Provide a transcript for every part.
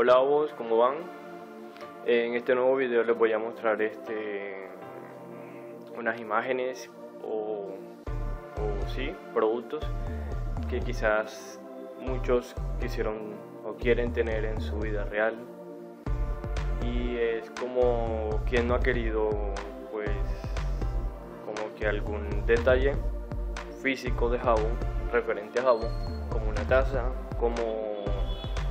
Hola a vos, ¿cómo van? En este nuevo video les voy a mostrar este unas imágenes o, o sí, productos que quizás muchos quisieron o quieren tener en su vida real y es como quien no ha querido pues como que algún detalle físico de jabón referente a jabón como una taza como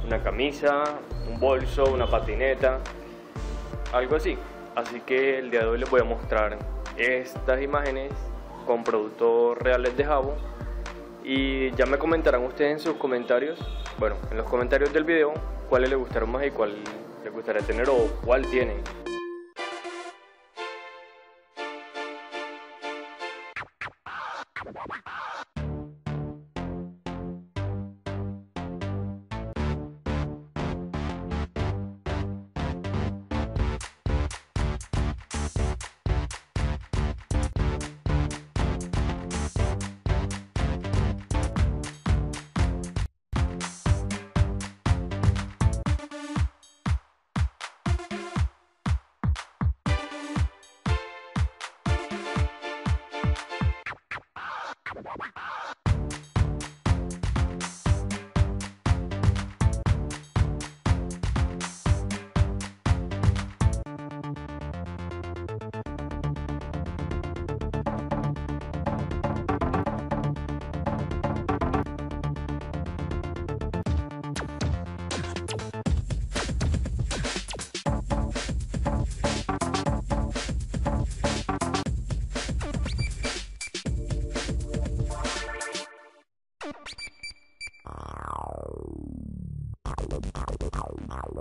una camisa un bolso una patineta algo así. Así que el día de hoy les voy a mostrar estas imágenes con productos reales de jabón. Y ya me comentarán ustedes en sus comentarios bueno en los comentarios del video cuáles les gustaron más y cuál les gustaría tener o cuál tienen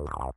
you